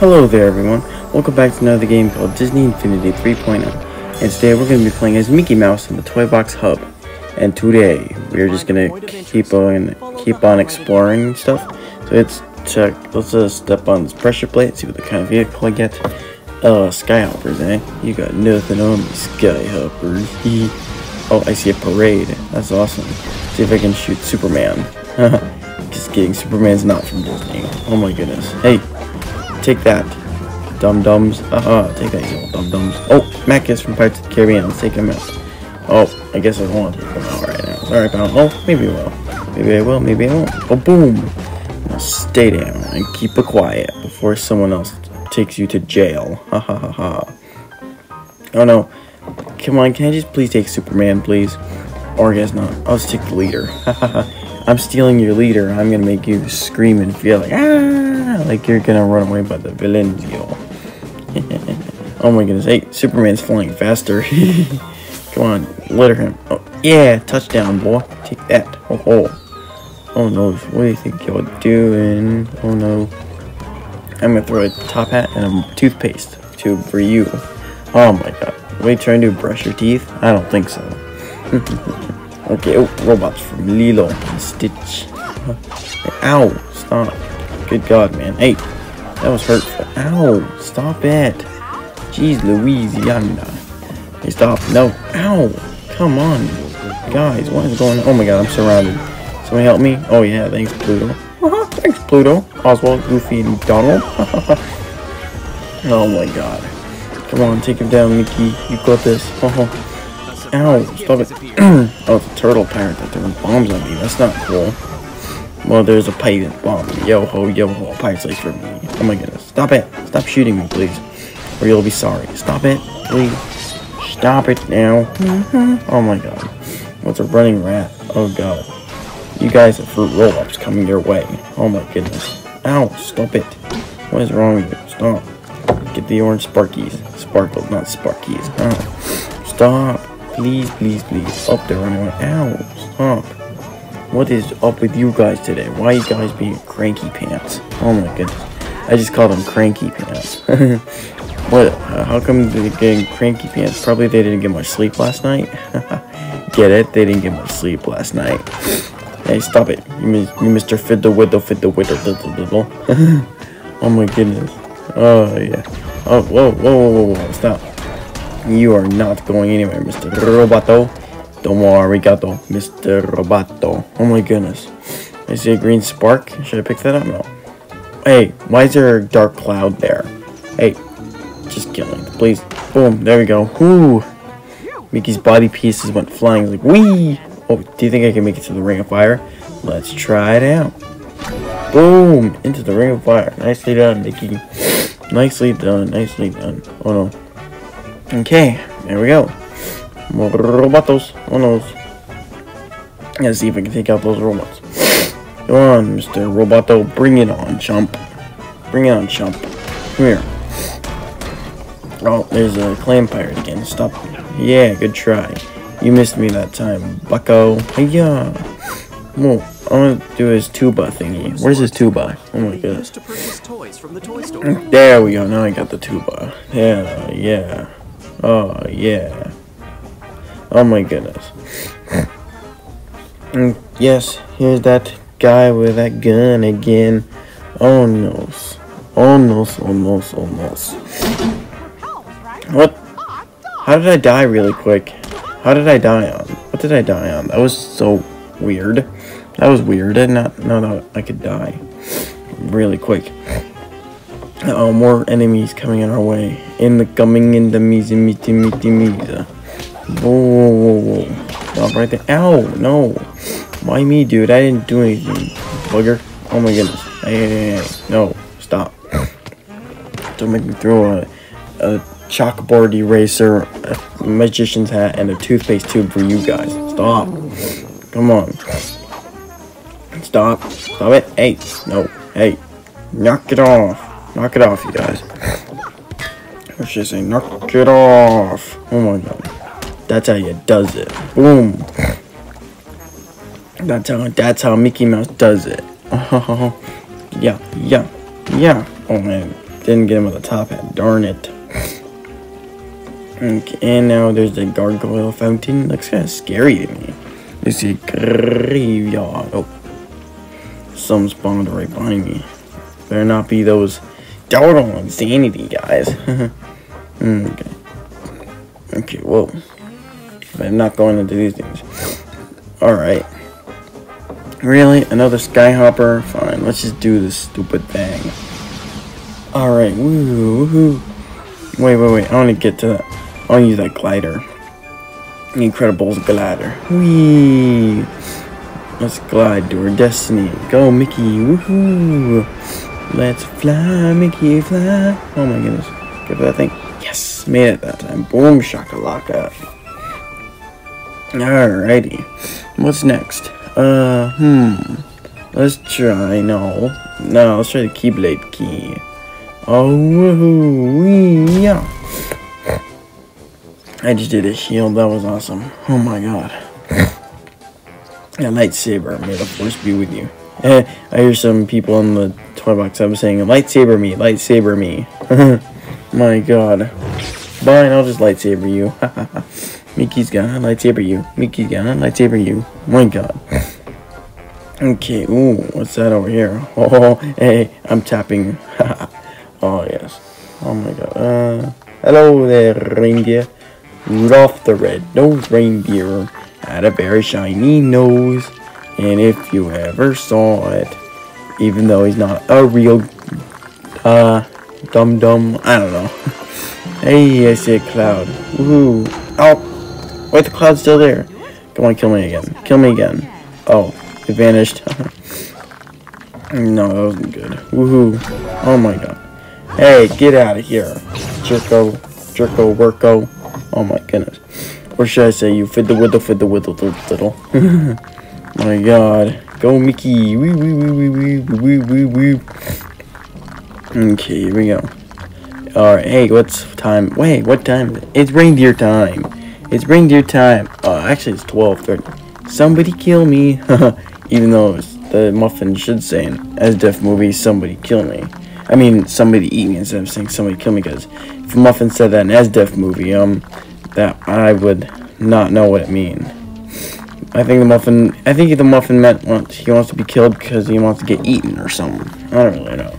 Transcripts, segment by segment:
Hello there everyone, welcome back to another game called Disney Infinity 3.0 and today we're going to be playing as Mickey Mouse in the Toy Box Hub. And today we're just going to keep on keep on exploring stuff. So let's check, let's uh, step on this pressure plate see what the kind of vehicle I get. Uh, Skyhoppers eh, you got nothing on me Skyhoppers. Oh I see a parade, that's awesome. See if I can shoot Superman. Just kidding, Superman's not from Disney. Oh my goodness, hey Take that. Dum Dums. Uh huh. Take that, you Dum Dums. Oh, Mac is from Pirates of the Caribbean. Let's take him out. Oh, I guess I don't want to take him out right now. Sorry, pal. Oh, maybe I will. Maybe I will. Maybe I won't. Oh, boom. Now stay down and keep it quiet before someone else takes you to jail. Ha ha ha ha. Oh no. Come on, can I just please take Superman, please? Or I guess not. I'll just take the leader. Ha ha ha. I'm stealing your leader. I'm gonna make you scream and feel like ah, like you're gonna run away by the Villainzio. oh my goodness! Hey, Superman's flying faster. Come on, litter him. Oh yeah, touchdown, boy. Take that. Oh oh. Oh no! What do you think you're doing? Oh no! I'm gonna throw a top hat and a toothpaste tube for you. Oh my god! You trying to brush your teeth? I don't think so. Okay, oh, robots from Lilo and Stitch. Ow, stop. Good God, man. Hey, that was hurtful. Ow, stop it. Jeez Louisiana. Hey, stop. No. Ow. Come on. Guys, what is going on? Oh my god, I'm surrounded. Somebody help me? Oh yeah, thanks Pluto. Uh-huh, thanks Pluto. Oswald, Goofy, and Donald. oh my god. Come on, take him down, Mickey. You got this. Ow, stop it. oh, it's a turtle pirate that threw bombs on me. That's not cool. Well, there's a pirate bomb. Yo ho, yo ho, pirate's like for me. Oh my goodness. Stop it. Stop shooting me, please. Or you'll be sorry. Stop it, please. Stop it now. Mm-hmm. Oh my god. What's a running rat? Oh god. You guys have fruit roll-ups coming your way. Oh my goodness. Ow, stop it. What is wrong with you? Stop. Get the orange sparkies. Sparkle, not sparkies. Oh. Stop. Please, please, please. Up there, running Ow, stop. What is up with you guys today? Why are you guys being cranky pants? Oh my goodness. I just called them cranky pants. what? Uh, how come they're getting cranky pants? Probably they didn't get much sleep last night. get it? They didn't get much sleep last night. Hey, stop it. You, you Mr. Fiddle Widdle Fiddle Widdle Diddle Diddle. oh my goodness. Oh, yeah. Oh, whoa, whoa, whoa, whoa, whoa. Stop. You are not going anywhere, Mr. Roboto. Domo arigato, Mr. Roboto. Oh my goodness. I see a green spark. Should I pick that up? No. Hey, why is there a dark cloud there? Hey, just killing. Please. Boom. There we go. Whoo. Mickey's body pieces went flying like wee. Oh, do you think I can make it to the ring of fire? Let's try it out. Boom! Into the ring of fire. Nicely done, Mickey. Nicely done. Nicely done. Oh no. Okay, there we go. More robotos. Those. Let's see if I can take out those robots. Come on, Mr. Roboto. Bring it on, chump. Bring it on, chump. Come here. Oh, there's a clam pirate again. Stop. Yeah, good try. You missed me that time, bucko. Yeah. Well, I'm gonna do his tuba thingy. Where's his tuba? Oh my goodness. There we go. Now I got the tuba. Yeah, yeah. Oh, yeah. Oh my goodness. Mm, yes, here's that guy with that gun again. Oh no. Oh no, oh no, oh no. What? How did I die really quick? How did I die on? What did I die on? That was so weird. That was weird. I did not know that I could die really quick. Oh, more enemies coming in our way. In the coming in the meezy meety meety meeta. Whoa, whoa, whoa, whoa. Stop right there. Ow, no. Why me, dude? I didn't do anything. Bugger. Oh my goodness. Hey. No, stop. Don't make me throw a, a chalkboard eraser, a magician's hat, and a toothpaste tube for you guys. Stop. Come on. Stop. Stop it. Hey. No. Hey. Knock it off. Knock it off, you guys. What should I say? Knock it off. Oh my god. That's how you does it. Boom. That's how that's how Mickey Mouse does it. Oh, yeah, yeah, yeah. Oh man. didn't get him with the top hat. Darn it. Okay, and now there's the gargoyle fountain. Looks kind of scary to me. There's a graveyard. Oh. Some spawned right behind me. Better not be those total insanity guys. Mm, okay. Okay, whoa. I'm not going into these things. Alright. Really? Another skyhopper? Fine, let's just do this stupid thing. Alright, woo, woohoo. Wait, wait, wait, I want to get to that. I want to use that glider. Incredibles glider. Whee! Let's glide to our destiny. Go, Mickey, woohoo! Let's fly, Mickey, fly. Oh my goodness. Get that thing. Yes, made it that time. Boom, shakalaka. Alrighty. What's next? Uh, hmm. Let's try, no. No, let's try the Keyblade key. Oh, woohoo, yeah. I just did a shield, that was awesome. Oh my god. A lightsaber, may the force be with you. Eh, I hear some people in the toy box I was saying, lightsaber me, lightsaber me. my god. Fine, I'll just lightsaber you. Mickey's gonna lightsaber you. Mickey's gonna lightsaber you. My god. Okay, ooh, what's that over here? Oh, hey, I'm tapping. oh, yes. Oh my god. Uh, hello there, reindeer. Rudolph the red-nosed reindeer had a very shiny nose. And if you ever saw it, even though he's not a real, uh, dum-dum, I don't know. hey, I see a cloud. Woohoo. Oh, Wait, the cloud's still there. Come on, kill me again. Kill me again. Oh, it vanished. no, that wasn't good. Woohoo. Oh my god. Hey, get out of here. Jerko. Jerko, worko. Oh my goodness. Or should I say you fiddle widdle fiddle widdle diddle. my god. Go Mickey. Wee wee wee wee wee wee wee wee. Okay, here we go. Alright, hey, what's time? Wait, what time it? It's reindeer time. It's reindeer time. Uh, actually, it's 12.30. Somebody kill me. Even though the muffin should say in asdf movie, somebody kill me. I mean, somebody eat me instead of saying somebody kill me, because if muffin said that in asdf movie, um, that I would not know what it mean. I think the muffin, I think the muffin meant wants, he wants to be killed because he wants to get eaten or something. I don't really know.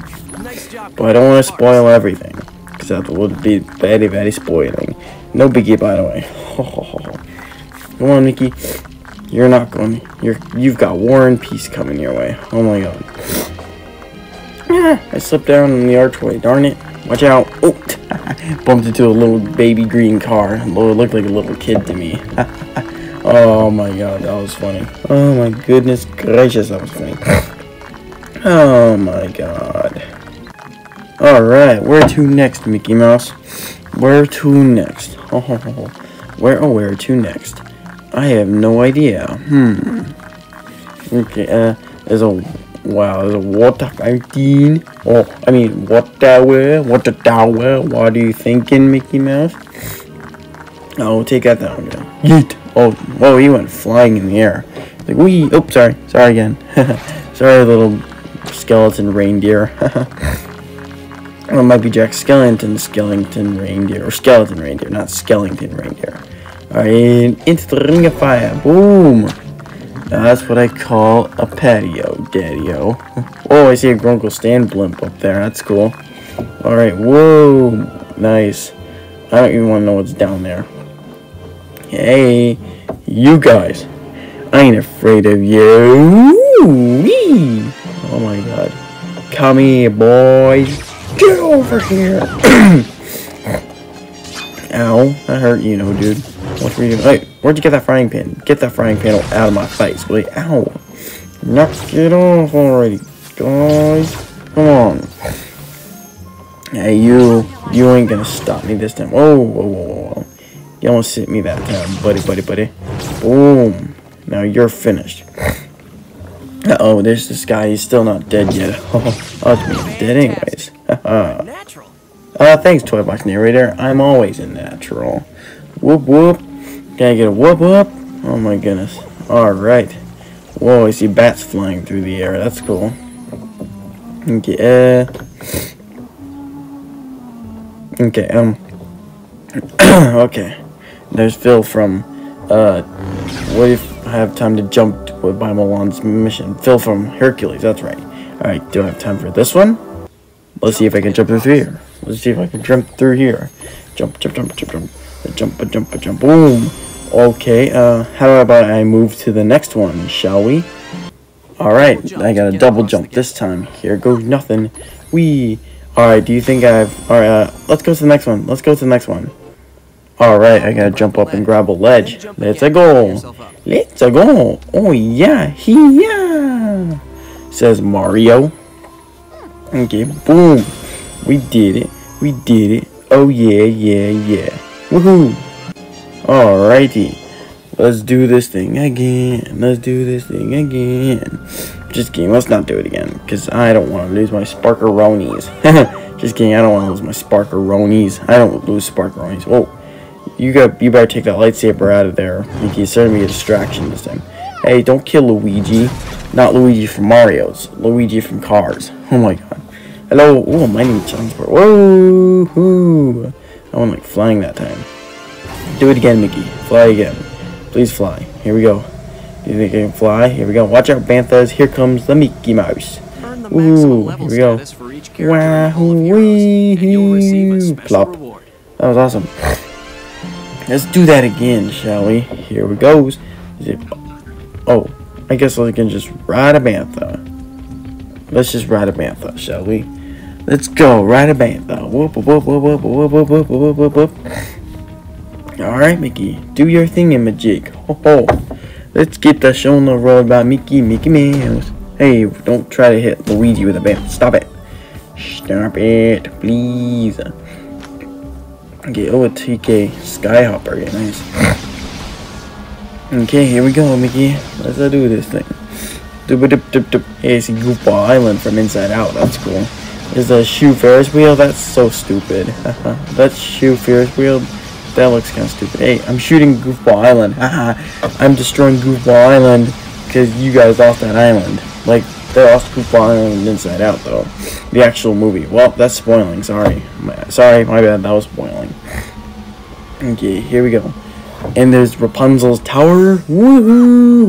But I don't want to spoil everything, because that would be very, very spoiling. No biggie, by the way. Come on, Mickey. You're not going. You're. You've got War and Peace coming your way. Oh my God. Yeah. I slipped down in the archway. Darn it. Watch out. Oh, bumped into a little baby green car. It looked like a little kid to me. oh my God, that was funny. Oh my goodness gracious, that was funny. Oh my God. Alright, where to next, Mickey Mouse? Where to next? Oh, where or where to next? I have no idea. Hmm. Okay, uh, there's a, wow, there's a water fountain. Oh, I mean, water water tower. What are you thinking, Mickey Mouse? Oh, take that down again. Yeet. Oh, oh, he went flying in the air. Like, wee. Oh, sorry. Sorry again. sorry, little skeleton reindeer. Well, it might be Jack Skellington, Skellington reindeer, or skeleton reindeer, not Skellington reindeer. Alright, into the ring of fire. Boom! Now that's what I call a patio, daddy-o. Oh, I see a Grunkle Stan blimp up there. That's cool. Alright, whoa! Nice. I don't even want to know what's down there. Hey, you guys. I ain't afraid of you. Oh my god. Come here, boys. Get over here! Ow, that hurt you know, dude. What were you doing? Hey, where'd you get that frying pan? Get that frying pan out of my face, will? Ow! Knock it off already, guys. Come on. Hey, you. You ain't gonna stop me this time. Oh, whoa, whoa, whoa. You almost hit me that time, buddy, buddy, buddy. Boom. Now you're finished. Uh-oh, there's this guy. He's still not dead yet. Oh, I was dead anyways. Uh, thanks, Toy Box Narrator. I'm always a natural. Whoop, whoop. Can I get a whoop, whoop? Oh, my goodness. Alright. Whoa, I see bats flying through the air. That's cool. Okay, uh... Okay, um, okay. There's Phil from, uh, I have time to jump to, by Milan's mission? Phil from Hercules, that's right. Alright, do I have time for this one? Let's see if I can jump through here. Let's see if I can jump through here. Jump, jump, jump, jump, jump, jump, jump, jump, boom. Okay, uh, how about I move to the next one, shall we? Alright, I got a double jump this time. Here goes nothing. We. Alright, do you think I've... Alright, uh, let's go to the next one. Let's go to the next one. Alright, I gotta jump up and grab a ledge. Let's go. Let's go. Oh, yeah. he Yeah. Says Mario. Okay, boom. We did it. We did it. Oh, yeah, yeah, yeah. Woohoo. Alrighty. Let's do this thing again. Let's do this thing again. Just kidding. Let's not do it again. Because I don't want to lose my Sparkeronies. Just kidding. I don't want to lose my Sparkeronies. I don't lose Sparkeronies. Whoa. Oh. You got. You better take that lightsaber out of there. Mickey, it's starting to be a distraction this time. Hey, don't kill Luigi. Not Luigi from Mario's. Luigi from Cars. Oh my god. Hello. Oh, my name is Transport. Whoa. Whoa. I went like flying that time. Do it again, Mickey. Fly again. Please fly. Here we go. Do you think I can fly? Here we go. Watch out, Banthas. Here comes the Mickey Mouse. Ooh, here we go. Wahoo! Plop. That was awesome. Let's do that again, shall we? Here we goes. It? Oh, I guess we can just ride a bantha. Let's just ride a bantha, shall we? Let's go, ride a bantha. Whoop, whoop, whoop, whoop, whoop, whoop, whoop, whoop, whoop, whoop. Alright, Mickey. Do your thing in Majig. Ho ho. Let's get the show on the road by Mickey, Mickey Mouse. Hey, don't try to hit Luigi with a bantha. Stop it. Stop it, please. Okay, oh, a TK Skyhopper. Yeah, nice. Okay, here we go, Mickey. Let's uh, do this thing. Doop doop doop doop. Hey, it's Goofball Island from Inside Out. That's cool. Is a shoe Ferris wheel? That's so stupid. That's shoe Ferris wheel. That looks kind of stupid. Hey, I'm shooting Goofball Island. I'm destroying Goofball Island because you guys lost that island. Like, they lost Island Inside Out, though. The actual movie. Well, that's spoiling. Sorry. My, sorry, my bad. That was spoiling. Okay, here we go. And there's Rapunzel's tower. Woohoo!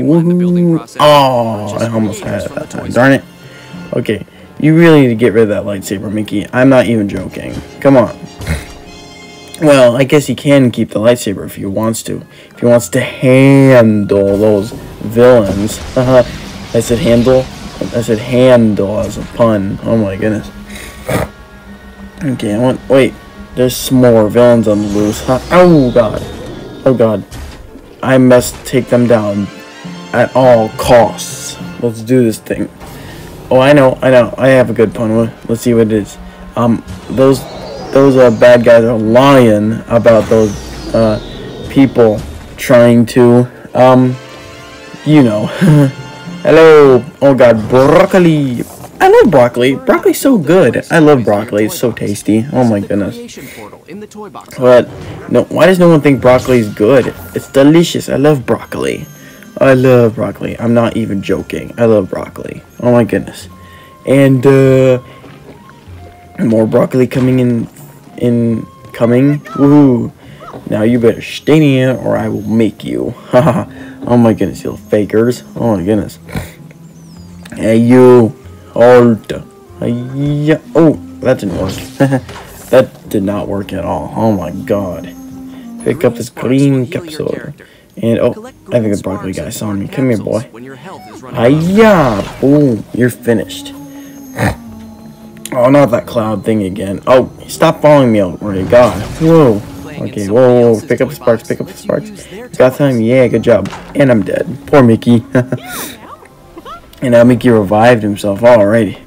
Woohoo! Oh, I almost had it that time. Darn it. Okay, you really need to get rid of that lightsaber, Mickey. I'm not even joking. Come on. Well, I guess he can keep the lightsaber if he wants to. If he wants to handle those villains. I said handle. I said handle as a pun. Oh my goodness. Okay, I want. Wait. There's some more villains on the loose. Huh? Oh god. Oh god. I must take them down at all costs. Let's do this thing. Oh, I know. I know. I have a good pun. Let's see what it is. Um, those those uh, bad guys are lying about those uh, people trying to um, you know. Hello. Oh god, broccoli. I love broccoli. Broccoli's so good. I love broccoli. It's so tasty. Oh my goodness. But no, why does no one think broccoli is good? It's delicious. I love broccoli. I love broccoli. I'm not even joking. I love broccoli. Oh my goodness. And uh more broccoli coming in in coming. Woohoo. Now you better stay near or I will make you. Oh my goodness, you fakers. Oh my goodness. Hey you. Hold. Yeah. Oh, that didn't work. that did not work at all. Oh my god. Pick up this green capsule. And, oh, I think the broccoli guy saw me. Come here, boy. Hiya! Boom. You're finished. Oh, not that cloud thing again. Oh, stop following me oh, already. God. Whoa. Okay, whoa, whoa. Pick up the sparks. Pick up the sparks. Got time? Yeah, good job. And I'm dead. Poor Mickey. And now Mickey revived himself. Alrighty.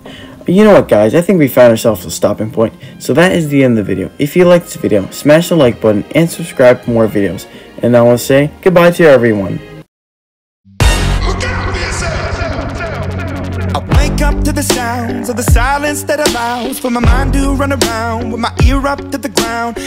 You know what, guys? I think we found ourselves a stopping point. So that is the end of the video. If you liked this video, smash the like button and subscribe for more videos. And I want to say goodbye to everyone. Up to the sounds of the silence that allows for my mind to run around with my ear up to the ground.